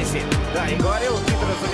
esse Tá, agora eu transformo.